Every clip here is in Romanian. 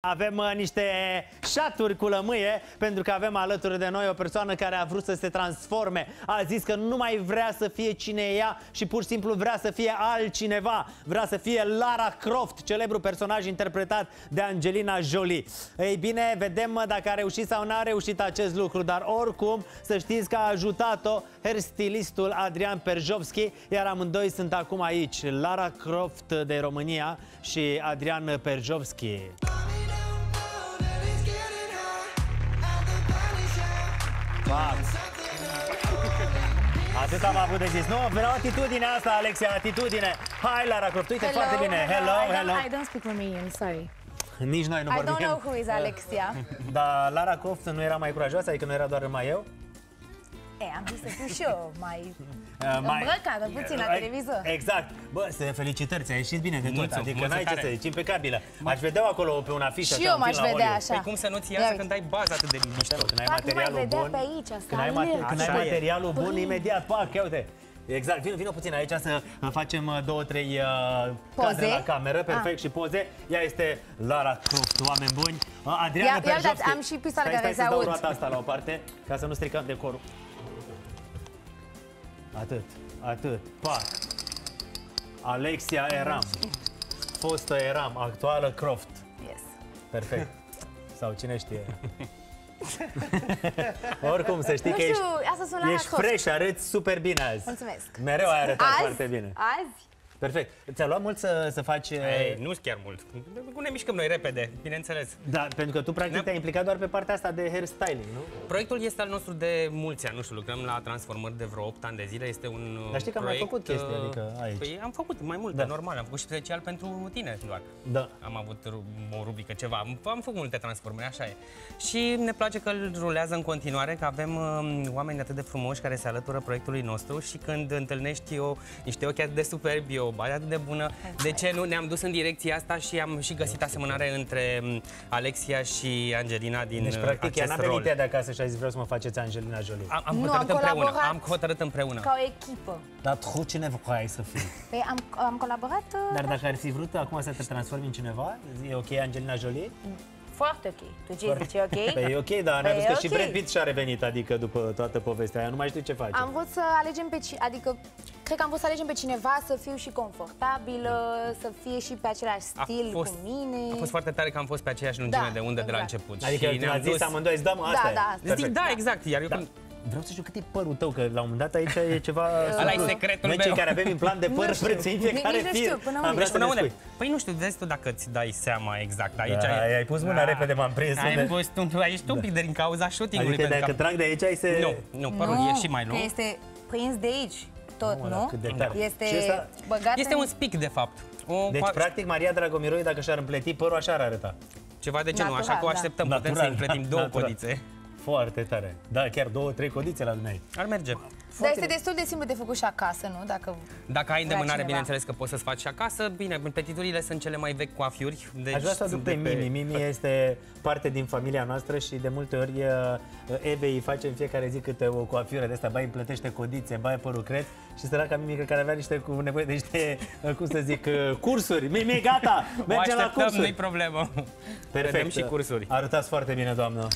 Avem uh, niște șaturi cu lămâie pentru că avem alături de noi o persoană care a vrut să se transforme. A zis că nu mai vrea să fie cine e ea și pur și simplu vrea să fie altcineva. Vrea să fie Lara Croft, celebru personaj interpretat de Angelina Jolie. Ei bine, vedem uh, dacă a reușit sau n-a reușit acest lucru, dar oricum să știți că a ajutat-o hairstylistul Adrian Perjovski, iar amândoi sunt acum aici, Lara Croft de România și Adrian Perjovski. Fac. Atât am avut de zis. Nu, vreau atitudinea asta, Alexia, atitudine. Hai, Lara Croft, uite, foarte bine. Hello, I don't, hello. I don't speak Romanian, sorry. Nici noi nu I vorbim. don't know who is Alexia. Dar Lara Croft nu era mai curajoasă, adică nu era doar mai eu? E, am zis să fiu și eu mai Uh, îmbrăcată puțin la Uh, televizor. Exact. Bă, să felicitări, ți-a ieșit bine de tot. Mulțumesc, Adică mulțumesc n-ai ce tare. să zici, impeccabilă. Aș vedea acolo pe un afiș Și așa, eu un m-aș film la vedea Hollywood. așa. Păi cum să nu-ți Ia iasă uite. când ai bază atât de mișto? Când ai Fac, nu mai materialul vedea bun, pe aici, asta, când ai, Alia. mate- când ai Așa e. materialul bun, Păi. imediat, pac, ia uite. Exact, vino, vino puțin aici să uh, facem uh, două, trei uh, Poze? cadre la cameră, perfect, Ah. și poze. Ea este Lara Croft, oameni buni. Uh, Adriana Ia- ia Perjovski. uitați, am și pistoale Stai, care stai se să dau aud. roata asta la o parte, ca să nu stricăm decorul. Atât, atât, pac. Alexia Eram, fostă Eram, actuală Croft. Yes. Perfect. Sau cine știe. Oricum, să știi Nu că știu, ești, asta sunt Lara ești Croft. fresh, arăți super bine azi. Mulțumesc. Mereu ai arătat Azi? foarte bine. Azi? Perfect. Ți-a luat mult să, să faci... Ei, nu chiar mult. Cum ne mișcăm noi repede, bineînțeles. Da, pentru că tu practic Ne-am- te-ai implicat doar pe partea asta de hairstyling, nu? Proiectul este al nostru de mulți ani, nu știu, lucrăm la transformări de vreo 8 ani de zile, este un uh, Dar știi că am mai proiect, făcut chestii, uh, adică aici. Păi am făcut mai multe, Da. normal, am făcut și special pentru tine doar. Da. Am avut ru- o rubrică ceva, am, am făcut multe transformări, așa e. Și ne place că îl rulează în continuare, că avem um, oameni atât de frumoși care se alătură proiectului nostru și când întâlnești o, niște ochi atât de superbi, o bani atât de bună, de ce nu ne-am dus în direcția asta și am și găsit asemănare între um, Alexia și Angelina din Deci, uh, practic, ea acest n-a venit rol. ea de acasă și a zis vreau să mă faceți Angelina Jolie. Am, am Nu, hotărât am împreună, colaborat. am hotărât împreună. Ca o echipă. Dar tu cine vrei să fii? Păi am, am colaborat uh, Dar dacă ar fi vrut acum să te transformi în cineva, e ok Angelina Jolie? foarte ok. Tu ce zici, e ok? Păi e ok, dar ne-a Păi dus e că și ok. Brad Pitt și-a revenit, adică după toată povestea aia, nu mai știu ce face. Am vrut să alegem pe ci- adică cred că am vrut să alegem pe cineva să fiu și confortabilă, să fie și pe același stil cu mine. a fost foarte tare că am fost pe aceeași lungime Da, de undă de la exact. început. Adică și când ne-am a zis dus- amândoi, îți dăm asta Da, e. da, Zic, Perfect. da, exact. Iar eu Da. când Vreau să știu cât e părul tău, că la un moment dat aici e ceva... Ăla e suplu. secretul Noi meu. cei care avem implant de păr Nu știu. prețuim fiecare Nici nu fir. știu, până Am unde vrea ești. să Până ne unde? spui. Păi nu știu, vezi tu dacă îți dai seama exact. Aici Da, ai pus mâna repede, m-am prins Ai unde- pus tu, aici tu un pic de din cauza shooting-ului. Adică pentru dacă că- trag de aici, ai se... Nu, nu, părul e și mai că lung. este prins de aici tot, Mamă, nu? cât de tare. Este Și ăsta- băgat Este în... un spic, de fapt. O, Deci, pa- practic, Maria Dragomiroi, dacă și-ar împleti părul, așa ar arăta. ceva de genul, așa Natural, că o da. așteptăm. Putem Natural, să împletim da, două natural. codițe. Foarte tare. Da, chiar două, trei codițe la dumneai. Ar merge. Dar este destul de simplu de făcut și acasă, nu? Dacă Dacă ai îndemânare, cineva. bineînțeles că poți să-ți faci și acasă. Bine, petiturile sunt cele mai vechi coafiuri. Deci Aș vrea să aduc sunt pe de Mimi. Mimi este parte din familia noastră și de multe ori uh, Eve îi face în fiecare zi câte o coafiură de asta, bai îmi plătește codițe, bai părul cret și săraca Mimi cred că ar avea niște cu nevoie de niște, uh, cum să zic, uh, cursuri. Mimi, gata! O Mergem la așteptăm, nu-i cursuri! problemă. Perfect. Vedem și cursuri. Arătați foarte bine, doamnă.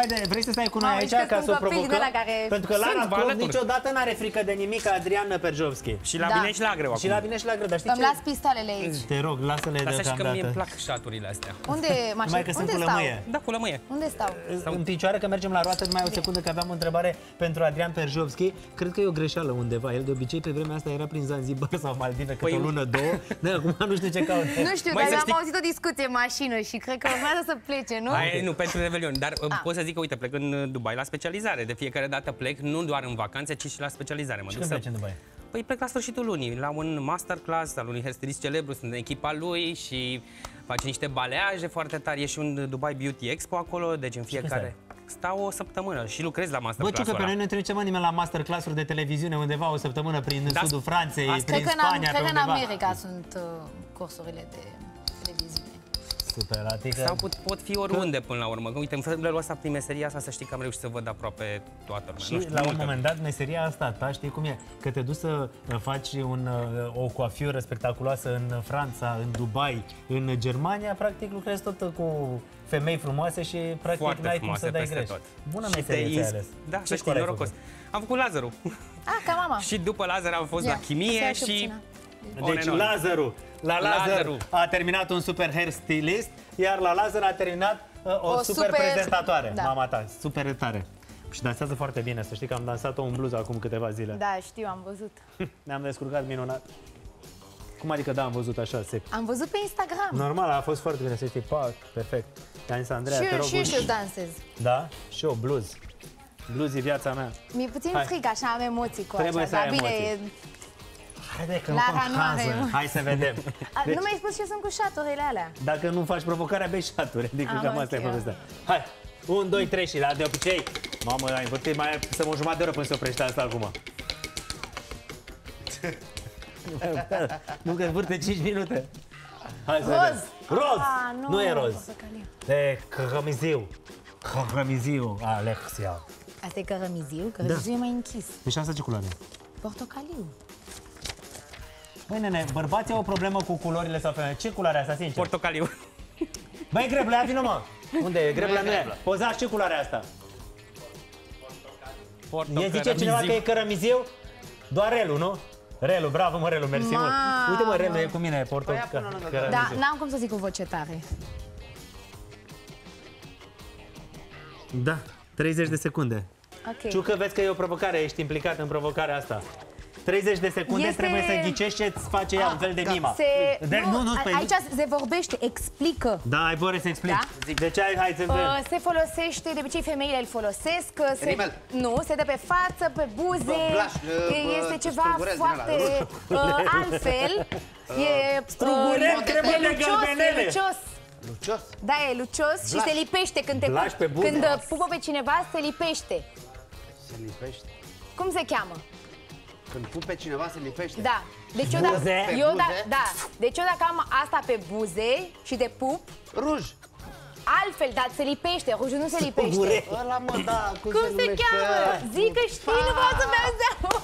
Haide, vrei să stai cu noi Mamă, aici și că ca sunt să o copii provocăm? din ăla care Pentru că Lara sunt, vă Croft alătur. niciodată n-are frică de nimic ca Adrian Perjovski. Și la Da. bine și la greu Și acum. la bine și la greu, dar știi îmi ce? las pistoalele aici. Te rog, lasă-le Lasă și că mie îmi deocamdată. plac șaturile astea. Unde, mașin? Numai că sunt Unde cu stau? lămâie. Da, cu lămâie. Unde stau? În picioare că mergem la roată, mai o secundă că aveam o întrebare pentru Adrian Perjovski. Cred că e o greșeală undeva. El de obicei pe vremea asta era prin Zanzibar sau Maldive câte Păi- o lună, două. Da, acum nu știu ce caută. Nu știu, Măi, dar să am știi- auzit o discuție în mașină și cred că urmează să plece, nu? Aia, nu, pentru Revelion. Dar Ah. pot să zic că, uite, plec în uh, Dubai la specializare. De fiecare dată plec, nu doar în vacanțe, ci și la specializare. Mă Și duc când să... pleci în Dubai? Păi plec la sfârșitul lunii, la un masterclass al unui hairstylist celebru, sunt în echipa lui și face niște baleaje foarte tari. E și un Dubai Beauty Expo acolo, deci în fiecare... Stau o săptămână și lucrez la Bă, masterclass-ul ciucă, pe ăla. noi ne trecem nimeni la masterclass-uri de televiziune undeva o săptămână prin Da, sudul Franței, asta- prin Cred că în, Spania, cred pe că în undeva. America sunt uh, cursurile de televiziune. Super, adică... Sau pot, pot fi oriunde până la urmă. Că, uite, în felul ăsta, prin meseria asta, să știi că am reușit să văd aproape toată lumea. Și Nu știu, la un multă. moment dat, meseria asta ta, știi cum e? Că te duci să uh, faci un, uh, o coafiură spectaculoasă în Franța, în Dubai, în Germania, practic lucrezi tot uh, cu femei frumoase și practic Foarte n-ai cum frumoase să dai peste greș. tot. Bună Și te meserie ți-ai ins- ales. Da, Ce să știi, școală ai norocos. făcut? Am făcut Lazarul. Ah, ca mama. și după Lazar am fost Ia, la chimie ia și... puțină. on Deci and on. Lazarul, la Lazar Lazarul. a terminat un super hair stylist, iar la Lazar a terminat uh, o, O super, super- prezentatoare, da. mama ta, super tare. Și dansează foarte bine, să știi că am dansat-o în bluză acum câteva zile. Da, știu, am văzut. Ne-am descurcat minunat. Cum adică da, am văzut așa, sec? Am văzut pe Instagram. Normal, a fost foarte bine, să știi, pac, perfect. I-am zis, Andreea, și te eu, rog, și eu un- știu dansez. Da? Și eu, blues. Blues e viața mea. Mi-e puțin Hai. frică, așa am emoții cu Trebuie așa. să ai Dar bine, emoții. e... Haide că Lara nu nu are contează. emoții. Hai să vedem. A, Deci- Nu mi-ai spus ce sunt cu șaturile alea. Dacă nu faci provocarea, bei șaturi. Adică Am, cam asta e ok. povestea. Hai, 1, 2, 3 și la de obicei. Mamă, ai învârtit mai să mă jumătate de oră până se oprește asta acum. nu că învârte 5 minute. Hai să Roz. vedem. Roz! Ah, nu, nu e roz. portocaliu. E cărămiziu. Cărămiziu, Alexia. Asta e cărămiziu, cărămiziu e mai închis. Deci asta ce culoare? Portocaliu. Băi, nene, bărbații au o problemă cu culorile sau femeile. Ce culoare e asta, sincer? Portocaliu. Băi, greblă, ia vină, mă. Unde e? Greblă nu e. Poza, ce culoare e asta? E zice cineva că e cărămiziu? Doar Relu, nu? Relu, bravo mă, Relu, mersi mult. Mamă. Uite mă, Relu e cu mine, porto Păi ia până lângă Da, cărămiziu. n-am cum să zic cu voce tare. Da, 30 de secunde. Ok. Ciucă, vezi că e o provocare, ești implicat în provocarea asta. 30 de secunde Este- trebuie să ghicești ce îți face ea, un fel de mima. Se, De, nu, nu, a- păi, aici se vorbește, explică. Da, ai voie să explic. Da? De ce ai, hai să vedem. Uh, se folosește, de obicei femeile îl folosesc. uh, Se, Rimel. Nu, se dă pe față, pe buze. Bă, blaș, uh, E- bă, este ceva strugurel din foarte ăla, uh, altfel. E, Strugurel, uh, trebuie e de lucios, gălbenele. e lucios. Lucios. Da, e lucios și Blaș. se lipește când te Blaș pe buze. Când uh, pupă pe cineva, se lipește. Se lipește. Cum se cheamă? Când pupe cineva, se lipește. Da. Deci eu, dacă, Buze? Pe eu da, buze? da. Deci eu dacă am asta pe buze și te pup, Ruj. altfel, dar se lipește, rujul nu se lipește. Strugurel. Ăla mă, da, cum, Cum se numește? cheamă? Zic că știi, nu vreau să dau seama.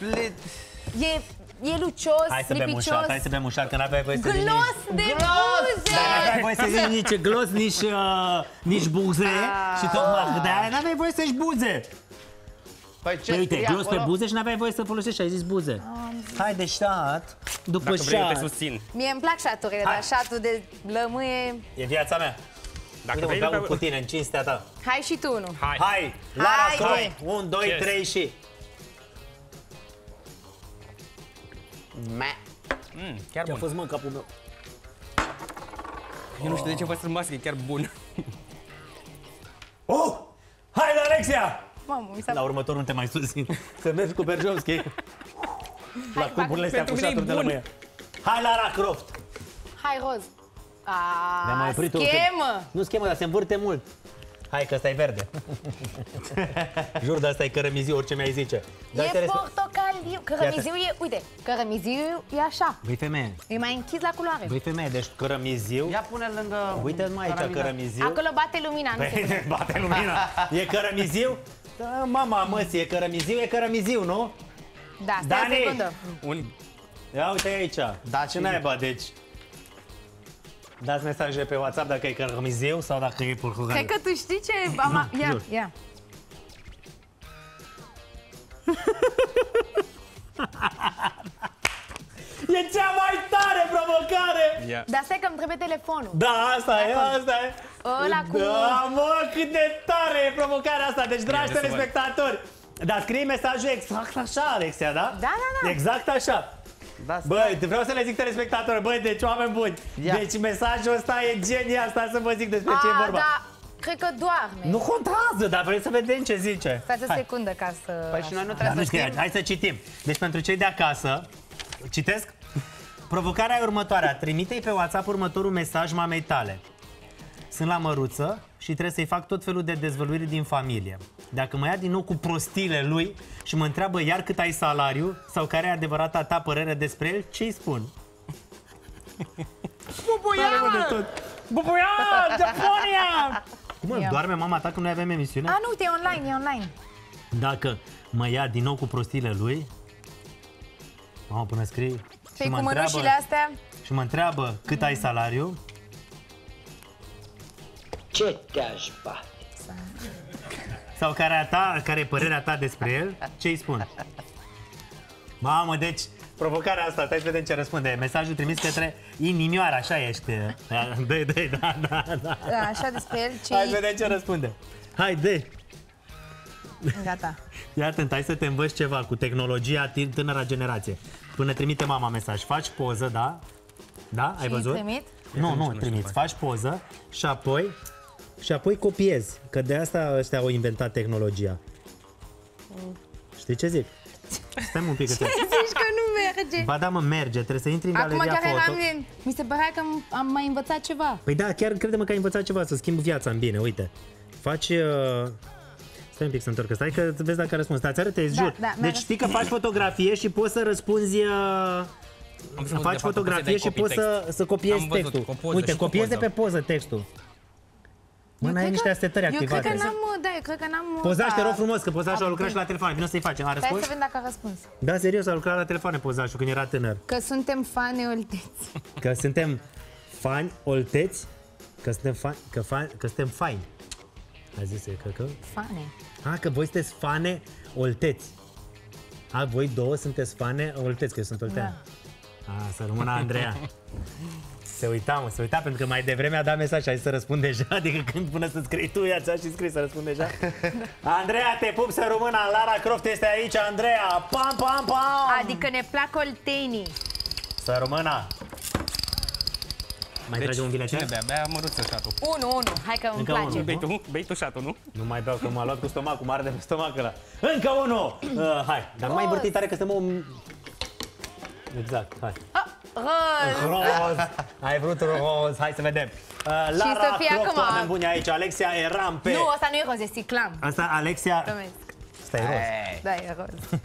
Plit. E, e lucios, Hai să bem lipicios, ușat, hai să bem ușat, că n-aveai voie să zici nici... glos de buze! Dar n-aveai voie să zici nici glos, nici, uh, nici buze și tocmai de aia n-aveai voie să-și buze. Păi ce Păi uite, scrie glos pe acolo? buze și n-aveai voie să folosești și ai zis buze. Hai de șat, după Dacă vrei, eu te șat. susțin. Mie îmi plac șaturile, Hai. dar șatul de lămâie... E viața mea. Dacă Uite, mă, vrei, beau eu cu tine, în cinstea ta. Hai și tu unul. Hai. Hai, Lara Hai. Croft, 1, 2, Cheers. 3 și... Me. Mm, chiar Ce-a bun. fost mă în capul meu? Eu nu știu de ce vă să mască, e chiar bun. Oh! Hai, Alexia! Mamă, mi s-a... La următorul nu te mai susțin. Să mergi cu Berjovski. La Hai, cuburile astea pentru cu mine e șaturi de bun. lămâie. Hai, Lara Croft! Hai, roz. Ne-am mai A, oprit tu, că- schemă! Nu schemă, dar se învârte mult. Hai că ăsta e verde. Jur de asta e cărămiziu, orice mi-ai zice. Dar E uite, respe- portocaliu. Cărămiziu e, uite, cărămiziu e așa. Băi femeie, E mai închis la culoare. băi femeie, deci cărămiziu. Ia pune lângă... Uite numai aici caramina. cărămiziu. Acolo bate lumina, nu se Păi, vede. bate lumina. E cărămiziu? Da, mama măsii, e cărămiziu, e cărămiziu, nu? Da, stai Dani! o secundă. Un... Ia uite aici. Da, Ce și- naiba, deci? Dați mesaje pe WhatsApp dacă e cărămiziu sau dacă e portocaliu. Cred că tu știi ce... Ama... Ia, jur. ia. E cea mai tare provocare! Ia. Dar stai că îmi trebuie telefonul. Da, asta e, Acolo. asta e. Ăla cu- Da, mă, cât de tare e provocarea asta. Deci, dragi Ia, să văd. telespectatori, dar scrie mesajul exact așa, Alexia, da? Da, da, da. Exact așa. Da, Băi, vreau să le zic telespectatorilor, băi, deci oameni buni. Ia. Deci mesajul ăsta e genial, stai să vă zic despre ce e A, vorba. da, cred că doarme. Nu contează, dar vrem să vedem ce zice. Stați o Hai. secundă ca să... Păi și noi nu Da, trebuie nu să scrie, știm. hai să citim. Deci pentru cei de acasă, citesc? Provocarea e următoarea. Trimite-i pe WhatsApp următorul mesaj mamei tale. Sunt la măruță și trebuie să-i fac tot felul de dezvăluiri din familie. Dacă mă ia din nou cu prostile lui și mă întreabă iar cât ai salariu sau care e adevărata ta părere despre el, ce-i spun? Are, mă, de tot. Bubuia! Japonia! Cum mă, Ia. doarme mama ta când noi avem emisiune? A, nu, uite, e online, e online. Dacă mă ia din nou cu prostiile lui, mamă, până scrie Păi și mă, cu întreabă, mănușile astea, și mă întreabă cât ai salariu, Ce te-aș bate? sau care, a ta, care e părerea ta despre el, ce îi spun? Mamă, deci, provocarea asta, stai să vedem ce răspunde. Mesajul trimis către inimioară, așa ești. Da, dă dă da, da, da. da, așa despre el, ce Hai să vedem ce răspunde. Hai, dă Gata. Ia atent, hai să te învăț ceva cu tehnologia tin- tânăra generație. Până trimite mama mesaj, faci poză, da? Da? Ai Și văzut? trimit? Nu, nu, trimiți. Faci poză și apoi și apoi copiezi. Că de asta ăștia au inventat tehnologia. Știi ce zic? Stai un pic că te... Zici că nu merge. Ba da, mă, merge. Trebuie să intri în Acum galeria chiar foto. eram... Mi se părea că am- am mai învățat ceva. Păi da, chiar crede-mă că ai învățat ceva, să schimbi viața în bine, uite. Faci... Uh... Stai un pic să întorc stai că vezi dacă răspunzi. Stai, ți-arăt, îți Da, jur. da, mi-a deci știi că faci fotografie și poți să răspunzi... Uh... Am făcut, de Faci fapt, fotografie poze de și copii poți să, text. să copiezi Am văzut, textul. cu poză Uite, și cu copiezi de poză. pe poză textul. Mă, Eu n-ai cred niște că- asetări Eu activate. cred că n-am, da, eu cred că n-am... Pozaș, te da. rog frumos, că pozașul a Am lucrat și la telefon. Vino să-i facem. A Stai să răspuns? vedem dacă a răspuns. Da, serios, a lucrat la telefon pozașul când era tânăr. Că suntem fani olteți. Că suntem fani olteți, că suntem fani, că, fani, că suntem faini. A zis el, că, că... Fane. A, că voi sunteți fane olteți. A, voi două sunteți fane olteți, că eu sunt oltean. Da. A, să rămână Andreea. Se uita, mă, se uita, pentru că mai devreme a dat mesaj și a zis să răspund deja, adică când până să scrii tu, ea ți-a și scris să răspund deja. Andreea, te pup să rămână, Lara Croft este aici, Andreea, pam, pam, pam! Adică ne plac oltenii. Să rămână! Mai tragem un Deci, cine bilețel? bea? Bea măruță șatul. Unu, unu. Hai că îmi Încă place. unul. Bei tu? Bei tu șatul, nu? Nu mai beau că m-a luat cu stomacul mare de pe stomac ăla. Încă unul! Uh, hai, dar nu mai învârti tare că suntem un... Exact, hai. Ah, roz. Roz! Ai vrut roz, hai să vedem. Uh, Lara să fie Croft, acum. oameni buni aici, Alexia Eram pe... Nu, ăsta nu e roz, e ciclam. Asta, Alexia... Glumesc. Stai roz. Da, e roz.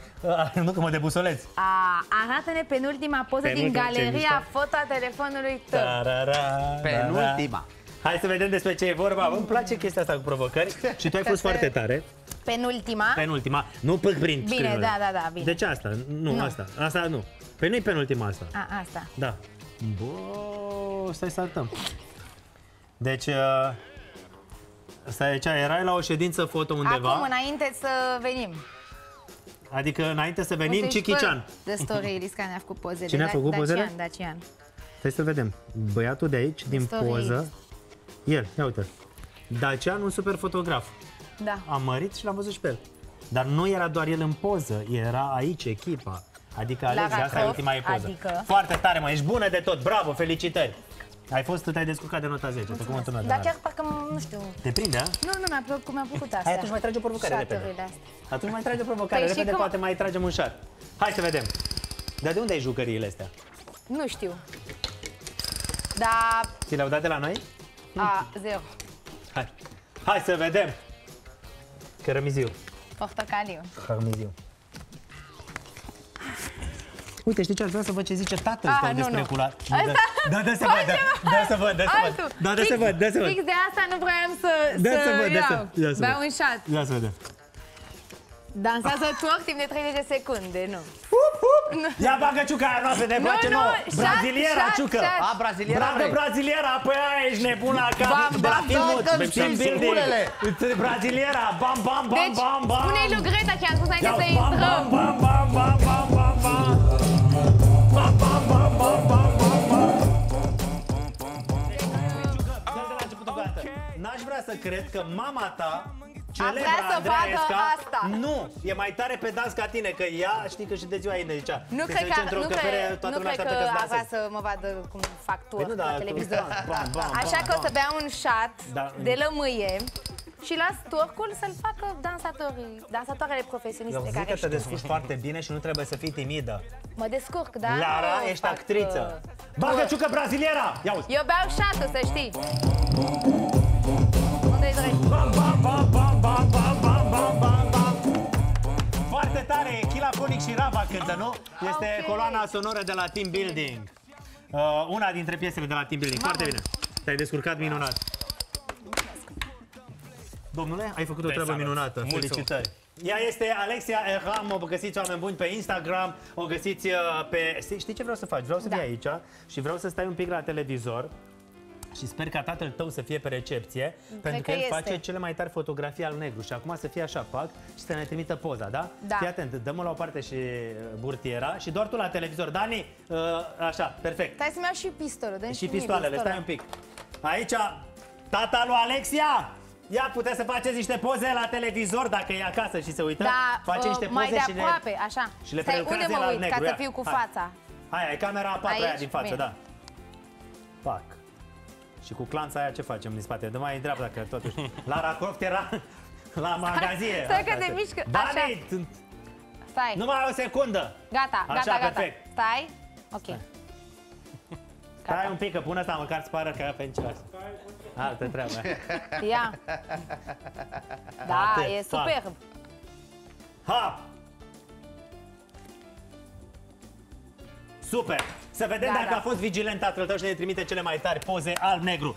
Uh, nu că mă debusoleți. A, arată-ne penultima poză din Penultima, ce galeria foto a telefonului tău. Tarara, Penultima. Hai să vedem despre ce e vorba. Îmi place chestia asta cu provocări și tu ai fost foarte tare. Penultima. Penultima, nu până prin Bine, scrierile. da, da, da, bine. Deci asta, nu, Nu. asta. Asta nu. Păi nu-i penultima asta. A, asta. Da. Bă, stai să arătăm. Deci, uh, stai aici, erai la o ședință foto undeva, Acum, înainte să venim. adică înainte să venim, Uite, Cichician. De story, Risca ne-a făcut pozele. Cine a Da- făcut pozele? Dacian, Dacian. Stai să vedem. Băiatul de aici, din story. poză, el, ia uite Dacian, un super fotograf. Da. Am mărit și l-am văzut și pe el. Dar nu era doar el în poză, era aici echipa. Adică Alex, Lara de asta e Croft, ultima e poză. adică? Foarte tare, mă, ești bună de tot, bravo, felicitări. Ai fost, tu te-ai descurcat de nota 10, pe cuvântul meu de Dar mare. chiar parcă, nu știu, Te prinde, a? nu, nu, mi-a plăcut, mi-a plăcut asta. Hai, atunci mai trage o provocare repede. Șaturile astea. Atunci mai trage o provocare, Păi și repede, cum- poate mai tragem un șat. Hai să vedem. Dar de unde ai jucăriile astea? Nu știu. Dar, Ți le-au dat de la noi? a, zero. Hai. Hai să vedem. Cărămiziu. Portocaliu. Cărămiziu. Uite, știi ce aș vrea să văd ce zice tatăl Ah, tău nu, despre nu. culat. Asta- Da, da, să văd, da, da, să văd, da, să văd. Altul. Da, da, să văd, da, să văd. Fix de asta nu vroiam să, Da, să, să văd, da, să- iau. da, să Beau văd. un șat. Ia să vedem. Dansează twerk timp de 30 de secunde, nu. Ia bagă ciuca aia noastră, ne place nu, nouă. șat, Braziliera, șat, ciucă. șat. A, braziliera Bradă vrei? braziliera, păi aia ești nebun la cap. Bam, de la bam, filmul, dă-mi de team și building. spune-le. Braziliera, bam, bam, bam, Deci, bam, bam. spune-i lui Greta că am spus înainte Ia, să bam, bam, intrăm. bam, bam, bam, bam, bam, bam. Bam, N-aș vrea să cred că mama ta celebra vrea să Andreea vadă Esca, asta. Nu, e mai tare pe dans ca tine, că ea știi că și de ziua ei de zicea. Nu Că cred se că, duce într-o nu încăpere, cred, toată nu lumea cred așteaptă că că-ți ar vrea dansezi. să mă vadă cum fac Păi tour nu, da, la televizor. bam, bam, Așa bam, că o să bam. bea un șat Da. de lămâie și las turcul să-l facă dansatorii, dansatoarele Eu profesioniste zic care că te știu. descurci foarte bine și nu trebuie să fii timidă. Mă descurc, da? Lara, Nu ești fac, actriță. uh, Bagă tour. ciucă braziliera! Ia uzi! Eu beau șatul, să știi. Unde-i drept? Bam, bam, bam, bam, bam, bam, bam, bam, bam, bam. Foarte tare, Chila Fonic și Rava cântă, nu? Este Ok. coloana sonoră de la Team Building. Uh, una dintre piesele de la Team Building. Foarte bine. Te-ai descurcat minunat. Domnule, ai făcut o Te treabă salut. minunată. Mulțumesc. Felicitări. Ea este Alexia Erham, o găsiți oameni buni pe Instagram, o găsiți uh, pe... Știi ce vreau să faci? Vreau să Da. vii aici și vreau să stai un pic la televizor și sper ca tatăl tău să fie pe recepție, pentru că, că el este. face cele mai tari fotografii al negru și acum să fie așa, pac, și să ne trimită poza, da? Da. Fii atent, dă-mă la o parte și uh, burtiera și doar tu la televizor. Dani, uh, așa, perfect. Stai să-mi iau și pistolul. dă Și pistoalele, stai un pic. Aici, tata lui Alexia! Ia, puteți să faceți niște poze la televizor dacă e acasă și se uită. Da, Face uh, niște mai poze de și le, aproape, așa. și le Stai, prelucrați unde el mă al uit, negru. ca să Ia, fiu cu hai. fața? Hai, ai camera a patra aia Aici? din față, Bine. da. Pac. Și cu clanța aia ce facem din spate? Dă mai în dreapta, că totuși Lara Croft era la magazie. stai că Asta te este. mișcă, Dani, așa. t- Stai, numai o secundă. gata, Așa, gata, gata. perfect. Stai, ok. Stai un pic, că până asta măcar spară că pe încerc. Altă treabă. Ia. Da, Atât, e fac. superb. Ha! Super! Să vedem Da, dacă da. a fost vigilent tatăl tău și ne trimite cele mai tari poze alb-negru.